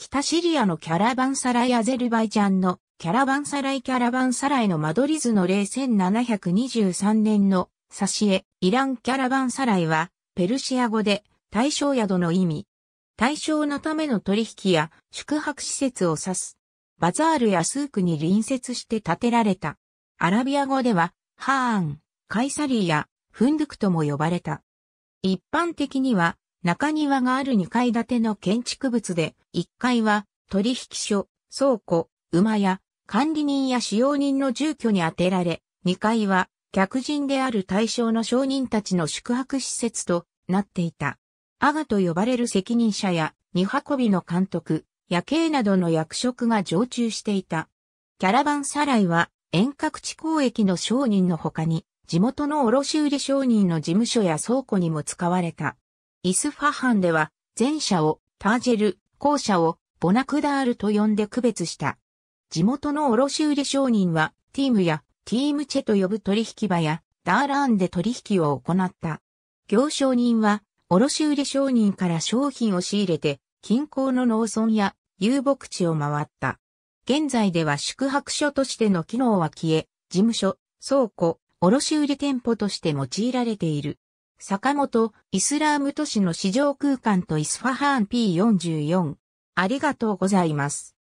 北シリアのキャラバンサライアゼルバイジャンのキャラバンサライキャラバンサライのマドリズの例1723年の挿絵、イランキャラバンサライは、ペルシア語で対象宿の意味。対象のための取引や宿泊施設を指す。バザールやスークに隣接して建てられた。アラビア語では、ハーン、カイサリーやフンドゥクとも呼ばれた。一般的には、中庭がある2階建ての建築物で、1階は取引所、倉庫、馬や管理人や使用人の住居に当てられ、2階は客人である対象の商人たちの宿泊施設となっていた。アガと呼ばれる責任者や荷運びの監督、夜景などの役職が常駐していた。キャラバンサライは遠隔地交易の商人の他に地元の卸売商人の事務所や倉庫にも使われた。イスファハンでは前者をタージェル、後者をボナクダールと呼んで区別した。地元の卸売商人はティームやティームチェと呼ぶ取引場やダーラーンで取引を行った。行商人は卸売商人から商品を仕入れて近郊の農村や遊牧地を回った。現在では宿泊所としての機能は消え、事務所、倉庫、卸売店舗として用いられている。坂本、イスラーム都市の市場空間とイスファハーン P44。ありがとうございます。